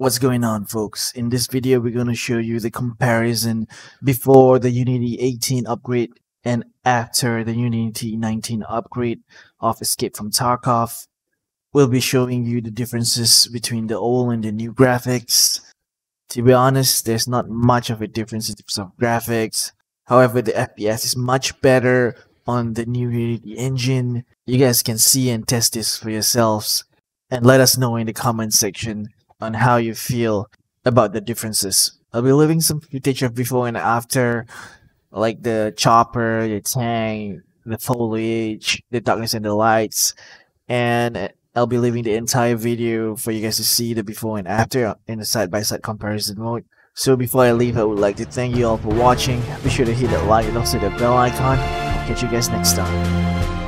What's going on folks? In this video we're going to show you the comparison before the Unity 18 upgrade and after the Unity 19 upgrade of Escape from Tarkov. We'll be showing you the differences between the old and the new graphics. To be honest, there's not much of a difference in terms of graphics. However, the FPS is much better on the new Unity engine. You guys can see and test this for yourselves and let us know in the comment section on how you feel about the differences. I'll be leaving some footage of before and after, like the chopper, the tank, the foliage, the darkness and the lights, and I'll be leaving the entire video for you guys to see the before and after in the side-by-side -side comparison mode. So before I leave, I would like to thank you all for watching. Be sure to hit that like and also the bell icon. I'll catch you guys next time.